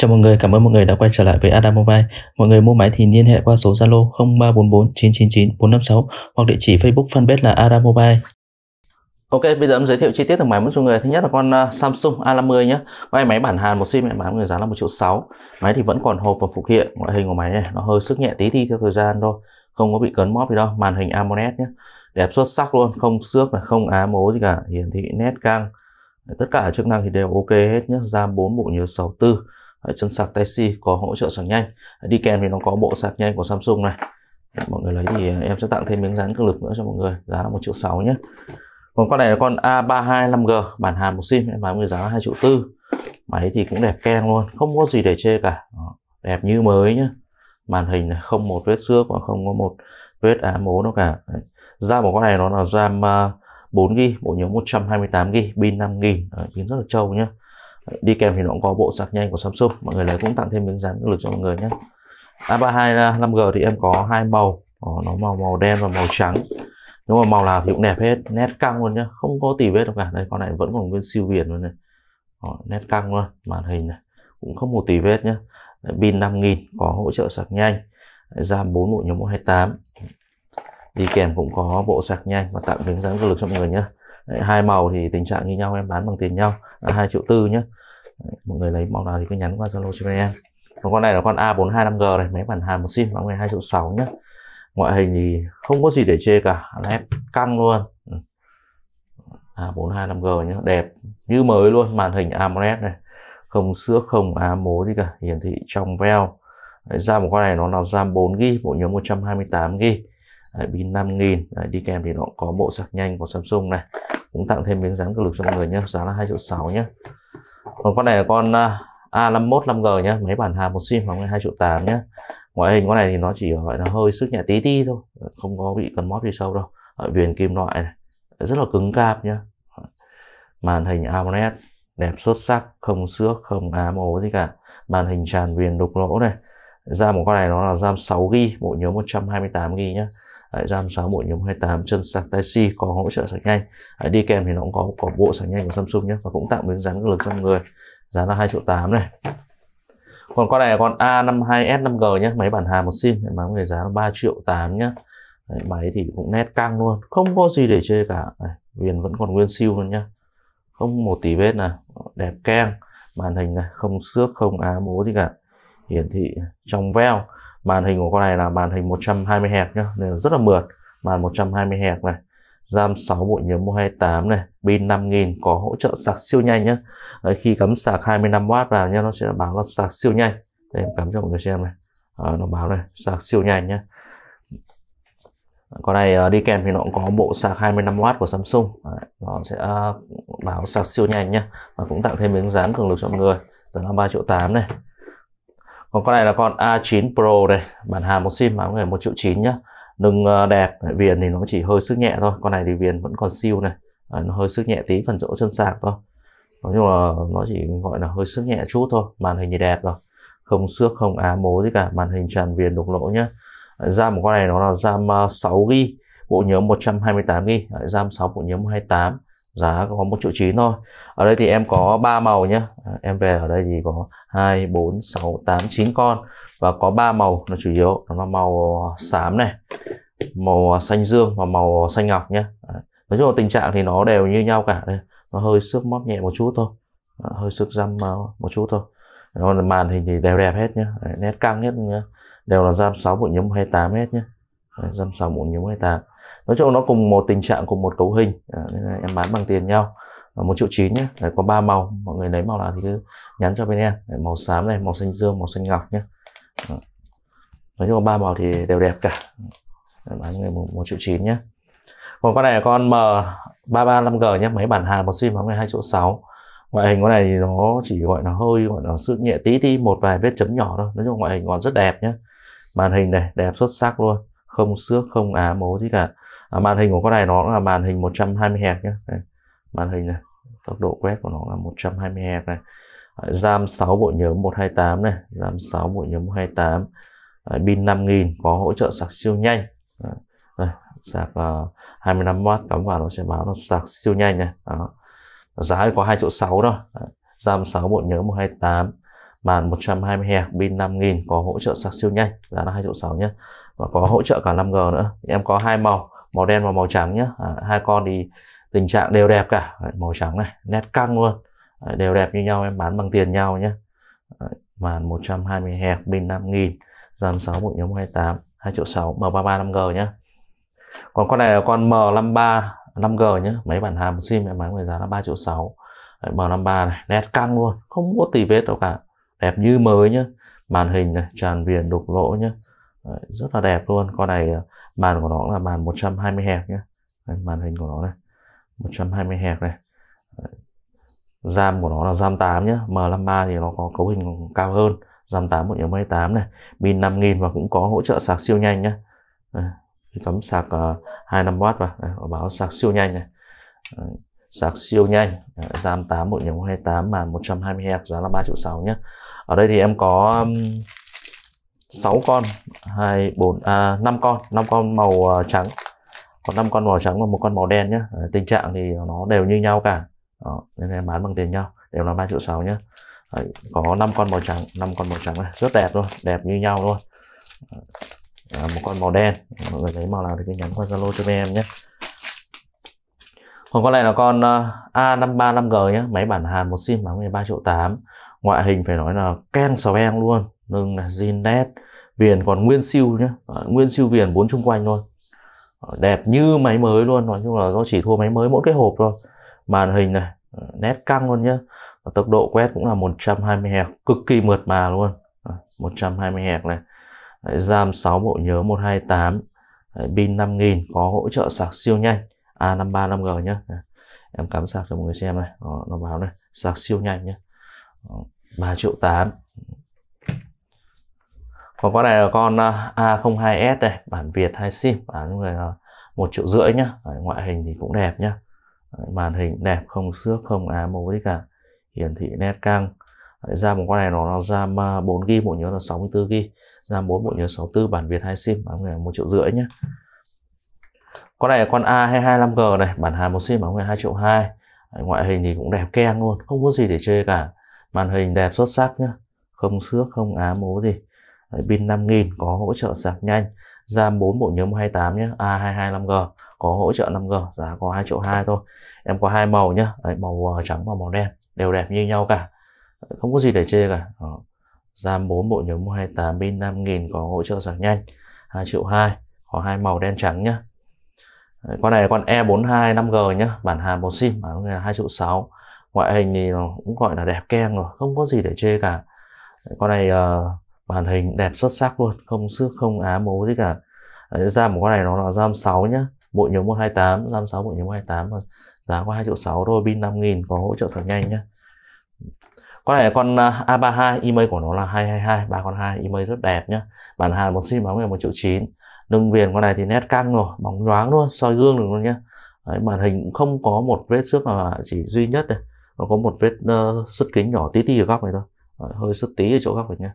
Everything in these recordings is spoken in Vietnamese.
Chào mọi người, cảm ơn mọi người đã quay trở lại với Adam Mobile. Mọi người mua máy thì liên hệ qua số Zalo 0344 999 456 hoặc địa chỉ Facebook fanpage là Adam Mobile. Ok, bây giờ em giới thiệu chi tiết thằng máy với cho người. Thứ nhất là con uh, Samsung A50 nhé. Con máy bản Hàn một sim mẹ bán người giá là 1 triệu 6. Máy thì vẫn còn hộp và phụ kiện. Ngoại hình của máy này nó hơi sức nhẹ tí thi theo thời gian thôi. Không có bị cấn móp gì đâu. Màn hình AMOLED nhé. Đẹp xuất sắc luôn, không xước là không á mố gì cả. Hiển thị nét căng. Tất cả chức năng thì đều ok hết nhé. RAM 4 bộ nhớ 64 chân sạc Type-C có hỗ trợ sạc nhanh. Đi kèm thì nó có bộ sạc nhanh của Samsung này. Mọi người lấy thì à, em sẽ tặng thêm miếng dán cực lực nữa cho mọi người, giá là một triệu sáu nhé. Còn con này là con A32 5G bản Hàn một sim, em bán người giá là 2 triệu tư. Máy thì cũng đẹp keng luôn, không có gì để chê cả. Đẹp như mới nhá màn hình này, không một vết xước và không có một vết á mố đâu cả. Đấy. RAM của con này nó là RAM à, 4GB bộ nhớ 128GB pin 5000 pin rất là trâu nhá đi kèm thì nó cũng có bộ sạc nhanh của Samsung. Mọi người lấy cũng tặng thêm miếng dán lực cho mọi người nhé. A32 5G à, thì em có hai màu. Ờ, nó màu màu đen và màu trắng. Nếu mà màu nào thì cũng đẹp hết. Nét căng luôn nhá. Không có tỉ vết đâu cả. Đây con này vẫn còn nguyên siêu viền luôn này. Ồ, nét căng luôn. Màn hình này cũng không một tỉ vết nhá. Pin 5000 có hỗ trợ sạc nhanh. RAM 4 bộ nhớ 128 đi kèm cũng có bộ sạc nhanh và tặng miếng dán lực cho mọi người nhé Đấy, hai màu thì tình trạng như nhau em bán bằng tiền nhau là 2 triệu tư nhé Đấy, mọi người lấy màu nào thì cứ nhắn qua Zalo cho em. Còn con này là con A425G này máy bản Hàn một sim bán 2 triệu 6 nhé ngoại hình thì không có gì để chê cả nét căng luôn. Ừ. A425G nhé đẹp như mới luôn màn hình AMOLED này. Không xước không á mố gì cả hiển thị trong veo. Ra một con này nó là RAM 4GB bộ nhớ 128GB pin 5000 Đấy, đi kèm thì nó có bộ sạc nhanh của Samsung này cũng tặng thêm miếng dán cực lực cho mọi người nhé. Giá là 2 triệu 6 nhé. Còn con này là con à, A51 5G nhé. Máy bản hàm một sim khoảng 2 triệu 8 nhé. Ngoại hình con này thì nó chỉ gọi là hơi sức nhẹ tí ti thôi. Không có bị cần móp gì sâu đâu. Ở viền kim loại này. Rất là cứng cáp nhé. Màn hình AMOLED đẹp xuất sắc, không xước, không ám ố gì cả. Màn hình tràn viền đục lỗ này. RAM của con này nó là RAM 6GB bộ nhớ 128GB nhé. RAM 6 bộ nhớ 28 chân sạc Type-C có hỗ trợ sạc nhanh. Đấy, đi kèm thì nó cũng có, có bộ sạc nhanh của Samsung nhé và cũng tặng miếng dán lực cho người. Giá là 2 triệu 8 này. Còn con này là con A52S 5G nhé máy bản Hàn một sim bán người giá là 3 triệu 8 nhé. Đấy, máy thì cũng nét căng luôn không có gì để chê cả. Đấy, viền vẫn còn nguyên siêu luôn nhá. Không một tí vết nào đẹp keng màn hình này không xước không á mố gì cả. Hiển thị trong veo màn hình của con này là màn hình 120 Hz nhá nên rất là mượt. Màn 120 Hz này RAM 6 bộ nhớ 128 này pin 5000 có hỗ trợ sạc siêu nhanh nhá. Đấy, khi cắm sạc 25W vào nhá nó sẽ báo là sạc siêu nhanh. Đây em cắm cho mọi người xem này. À, nó báo này sạc siêu nhanh nhá. Con này à, đi kèm thì nó cũng có bộ sạc 25W của Samsung. Đấy, nó sẽ à, báo sạc siêu nhanh nhé và cũng tặng thêm miếng dán cường lực cho mọi người. Giá là 3 triệu 8 này còn con này là con A9 Pro đây. Bản hàm một sim bán người một triệu chín nhá. Nâng ờ, đẹp viền thì nó chỉ hơi sức nhẹ thôi. Con này thì viền vẫn còn siêu này. À, nó hơi sức nhẹ tí phần rỗ chân sạc thôi. Nói chung là nó chỉ gọi là hơi sức nhẹ chút thôi. Màn hình thì đẹp rồi. Không xước không á mố gì cả. Màn hình tràn viền đục lỗ nhá. RAM của con này nó là RAM ờ, 6 g bộ nhớ 128 g RAM 6 bộ nhớ 128 giá có một triệu chín thôi. Ở đây thì em có 3 màu nhé à, em về ở đây thì có 2 4 6 8 9 con. Và có 3 màu nó chủ yếu. Nó là màu xám này, màu xanh dương và màu xanh ngọc nhé nói chung là tình trạng thì nó đều như nhau cả đây. Nó hơi xước móp nhẹ một chút thôi. Hơi xước răm một chút thôi. Còn màn hình thì đều đẹp hết nhé nét căng hết nhé đều là giam 6 bộ nhớ 28 hết nhé giam 6 bộ nhớ 28 nói chung nó cùng một tình trạng cùng một cấu hình. À, nên là em bán bằng tiền nhau. Một triệu chín nhé để có ba màu. Mọi người lấy màu nào thì cứ nhắn cho bên em. Để màu xám này màu xanh dương màu xanh ngọc nhé nói chung ba màu thì đều đẹp cả. Để bán người một, một triệu chín nhé còn con này là con m 335G nhé máy bản Hàn một sim bóng người hai triệu sáu. Ngoại hình con này thì nó chỉ gọi là hơi gọi là sự nhẹ tí tí một vài vết chấm nhỏ thôi. Nói chung ngoại hình còn rất đẹp nhé màn hình này đẹp xuất sắc luôn. Không xước không á mố gì cả à, màn hình của con này nó là màn hình 120 Hz nhé đây, màn hình này tốc độ quét của nó là 120 Hz à, này. RAM 6 bộ nhớ 128 này RAM 6 bộ nhớ 128 à, pin 5000 có hỗ trợ sạc siêu nhanh. À, đây, sạc uh, 25W cắm vào nó sẽ báo nó sạc siêu nhanh này. Đó. giá có 2 triệu 6 thôi. RAM 6 bộ nhớ 128 màn 120 Hz pin 5000 có hỗ trợ sạc siêu nhanh giá là 2 triệu 6 nhé và có hỗ trợ cả 5G nữa. Em có hai màu màu đen và màu trắng nhé à, hai con thì tình trạng đều đẹp cả. Đấy, màu trắng này nét căng luôn. Đấy, đều đẹp như nhau em bán bằng tiền nhau nhé Đấy, màn 120 Hz pin 5000 RAM 6 bộ nhóm 28 2 triệu 6 M33 5G nhé còn con này là con M53 5G nhé máy bản hàm sim em bán với giá là 3 triệu 6 Đấy, M53 này nét căng luôn không có tì vết đâu cả. Đẹp như mới nhé màn hình này tràn viền đục lỗ nhé Đấy, rất là đẹp luôn. Con này ờ, màn của nó cũng là màn 120 Hz nhé Đấy, màn hình của nó này. 120 Hz này. Đấy. RAM của nó là RAM 8 nhé M53 thì nó có cấu hình cao hơn. RAM 8 128 này. Pin 5000 và cũng có hỗ trợ sạc siêu nhanh nhé Đây, cắm sạc ờ, uh, 25W vào. Đây, báo sạc siêu nhanh này. Đấy, sạc siêu nhanh. Đấy, RAM 8 128 màn 120 Hz giá là 3 triệu 6 nhé ở đây thì em có um, 6 con. 2 4 à 5 con. 5 con màu à, trắng. Còn 5 con màu trắng và một con màu đen nhé tình trạng thì nó đều như nhau cả. Đó, nên em bán bằng tiền nhau. Đều là 3 triệu 6 nhé Đấy, có 5 con màu trắng 5 con màu trắng này. Rất đẹp luôn đẹp như nhau luôn. À, một con màu đen. Mọi người lấy màu nào thì cứ nhắn qua zalo cho em nhé. Còn con này là con uh, A535G nhé máy bản Hàn một sim bán 13 triệu 8 ngoại hình phải nói là keng sò beng luôn lưng là zin nét viền còn nguyên siêu nhé ờ, nguyên siêu viền bốn chung quanh luôn ờ, đẹp như máy mới luôn nói chung là nó chỉ thua máy mới mỗi cái hộp thôi. Màn hình này ờ, nét căng luôn nhá. Và tốc độ quét cũng là 120 Hz cực kỳ mượt mà luôn. 120 Hz này. Đấy, RAM 6 bộ nhớ 128 Đấy, pin 5000 có hỗ trợ sạc siêu nhanh. A53 5G nhá. Em cắm sạc cho mọi người xem này. Đó, nó báo này sạc siêu nhanh nhé Ờ, 3 triệu 8 còn con này là con ờ, A02S đây bản Việt 2 sim bán người là một triệu rưỡi nhá. Đấy, ngoại hình thì cũng đẹp nhá. Màn hình đẹp không xước không á màu gì cả. Hiển thị nét căng. Đấy, RAM một con này nó nó RAM 4GB bộ nhớ là 64GB RAM 4 bộ nhớ 64 bản Việt 2 sim bán người 1 triệu rưỡi nhá. Con này là con A225G này bản Hàn một sim bán người 2 triệu 2 ngoại hình thì cũng đẹp keng luôn không có gì để chơi cả màn hình đẹp xuất sắc nhá. Không xước không á mố gì. Pin 5000 có hỗ trợ sạc nhanh. RAM 4 bộ nhớ 128 nhé A225G có hỗ trợ 5G giá có 2 triệu 2 thôi. Em có hai màu nhá. Đấy, màu ờ, trắng và màu đen. Đều đẹp như nhau cả. Không có gì để chê cả. Đó. RAM 4 bộ nhớ 128 pin 5000 có hỗ trợ sạc nhanh. 2 triệu 2 có hai màu đen trắng nhá. Đấy, con này là con E42 5G nhá. Bản Hàn một sim à, bản là 2 triệu 6 ngoại hình thì nó cũng gọi là đẹp keng rồi không có gì để chê cả. Con này uh, màn hình đẹp xuất sắc luôn không xước không á mố gì cả. RAM của con này nó là RAM 6 nhá bộ nhớ 128 RAM 6 bộ nhớ 128 mà giá có 2 triệu 6 thôi pin 5000 có hỗ trợ sạc nhanh nhá. Con này là con ờ, A32 email của nó là 222 ba con 2 email rất đẹp nhá. Bản hàng một sim bóng là 1 triệu 9 lưng viền con này thì nét căng rồi bóng nhoáng luôn soi gương được luôn nhá. Đấy, màn hình cũng không có một vết xước nào chỉ duy nhất đây nó có một vết uh, sứt kính nhỏ tí tí ở góc này thôi. Đấy, hơi sứt tí ở chỗ góc này nhá.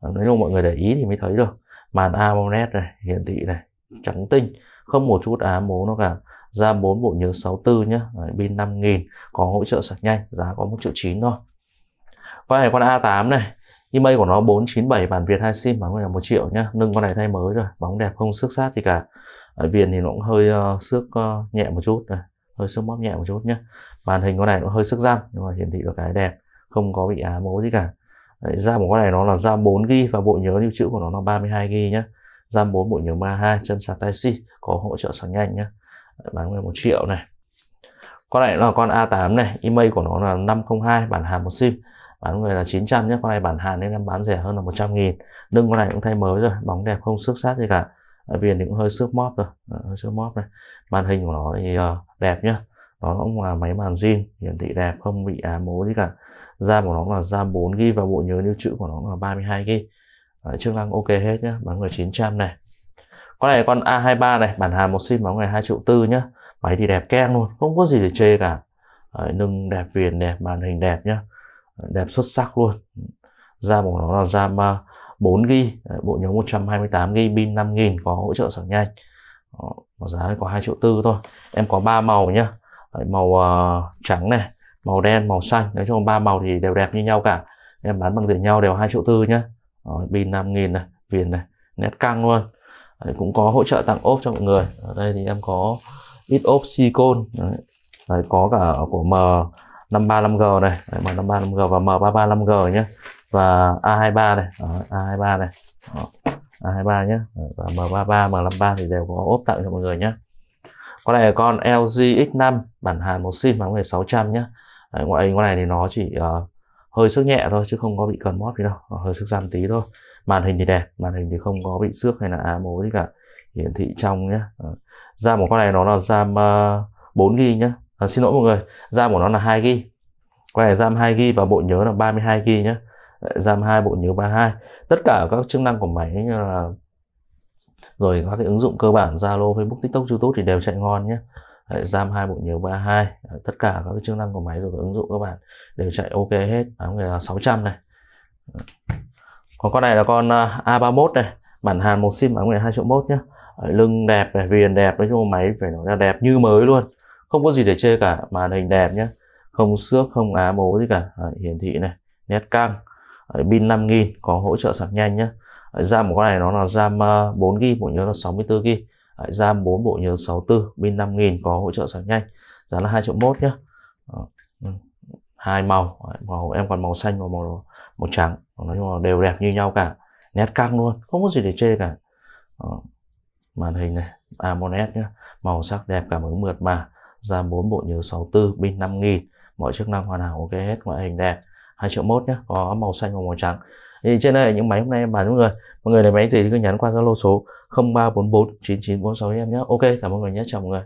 Ờ, Nếu như mọi người để ý thì mới thấy được màn AMOLED này hiển thị này trắng tinh. Không một chút ám mố nó cả. Ra 4 bộ nhớ 64 nhá. Pin 5000 có hỗ trợ sạc nhanh giá có 1 triệu 9 thôi. Con này con A8 này. Email của nó 497 bản Việt 2 sim bán là 1 triệu nhá. Nâng con này thay mới rồi bóng đẹp không xước sát gì cả. Ở viền thì nó cũng hơi uh, xước uh, nhẹ một chút. Này hơi sức móp nhẹ một chút nhé. màn hình con này nó hơi sức răng nhưng mà hiển thị được cái đẹp không có bị á mố gì cả. Đấy, RAM của con này nó là RAM 4g và bộ nhớ lưu trữ của nó là 32g nhé RAM 4 bộ nhớ 32 chân sạc tai C có hỗ trợ sạc nhanh nhé Đấy, bán người một triệu này. Con này là con A8 này email của nó là 502 bản Hàn một sim. Bán người là 900 nhé con này bản Hàn nên em bán rẻ hơn là 100 nghìn. Lưng con này cũng thay mới rồi bóng đẹp không xước sát gì cả viền thì cũng hơi xước móp rồi ờ, hơi xước móp này màn hình của nó thì uh, đẹp nhá. Nó cũng là máy màn zin hiển thị đẹp không bị á mố gì cả. RAM của nó là RAM 4 g và bộ nhớ lưu trữ của nó là 32 g à, chức năng ok hết nhá. Bán người 900 này. Con này con A23 này. Bản hàm một sim bóng ngày 2 triệu tư nhá. Máy thì đẹp keng luôn. Không có gì để chê cả. Đấy, nâng đẹp viền đẹp màn hình đẹp nhá. Đẹp xuất sắc luôn. RAM của nó là RAM ờ, 4GB bộ nhớ 128GB pin 5000 có hỗ trợ sạc nhanh. Đó, giá có 2 triệu tư thôi. Em có ba màu nhá. Đấy, màu uh, trắng này màu đen màu xanh. Nói chung ba màu thì đều đẹp như nhau cả. Em bán bằng tiền nhau đều 2 triệu tư nhá. Pin 5000 này viền này nét căng luôn. Đấy, cũng có hỗ trợ tặng ốp cho mọi người. Ở đây thì em có ít ốp silicon Đấy. Đấy, có cả của M535G này. Đấy, M535G và M335G nhé và A23 này Đó, A23 này Đó. A23 nhé và M33 M53 thì đều có ốp tặng cho mọi người nhé con này là con LG X5 bản Hàn một sim bán về 600 nhé Đấy, ngoại hình con này thì nó chỉ uh, hơi sức nhẹ thôi chứ không có bị cần móp gì đâu. Nó hơi sức giảm tí thôi. Màn hình thì đẹp màn hình thì không có bị xước hay là á mố gì cả. Hiển thị trong nhé ờ, RAM của con này nó là RAM uh, 4 GB nhé à, xin lỗi mọi người RAM của nó là 2 GB con này RAM 2 GB và bộ nhớ là 32 GB nhé RAM 2 bộ nhớ 32 tất cả các chức năng của máy như là rồi các cái ứng dụng cơ bản Zalo, Facebook, TikTok, YouTube thì đều chạy ngon nhé. Đấy, RAM 2 bộ nhớ 32 Đấy, tất cả các cái chức năng của máy rồi các ứng dụng các bạn đều chạy ok hết. Bán người là 600 này. Còn con này là con à, A31 này. Bản Hàn một sim bán người 2 triệu mốt nhé. Đấy, lưng đẹp này viền đẹp. Nói chung máy phải nói là đẹp như mới luôn. Không có gì để chê cả màn hình đẹp nhé. Không xước không á mố gì cả. Đấy, hiển thị này nét căng pin 5000 có hỗ trợ sạc nhanh nhé RAM của con này nó là RAM ờ, 4GB bộ nhớ là 64GB RAM 4 bộ nhớ 64 pin 5000 có hỗ trợ sạc nhanh. Giá là 2 triệu mốt nhé ừ. hai màu. Màu em còn màu xanh và màu màu trắng. Nói chung là đều đẹp như nhau cả. Nét căng luôn, không có gì để chê cả. Màn hình này AMOLED nhé màu sắc đẹp cảm ứng mượt mà. RAM 4 bộ nhớ 64 pin 5000 mọi chức năng hoàn hảo, ok hết, ngoại hình đẹp. 2 triệu mốt nhé có màu xanh và màu trắng. Thì trên đây là những máy hôm nay em bán mọi người. Mọi người lấy máy gì thì cứ nhắn qua zalo số 0344 9946 em nhé ok, cảm ơn mọi người nhé chào mọi người.